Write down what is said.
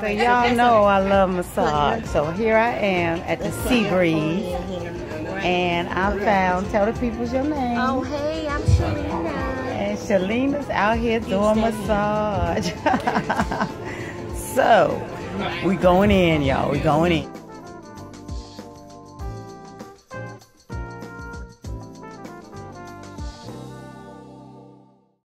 So y'all know I love massage. So here I am at the Seabreeze. And I found, tell the people your name. Oh, hey, I'm Shalina. And Shalina's out here doing massage. so, we going in, y'all. We going in.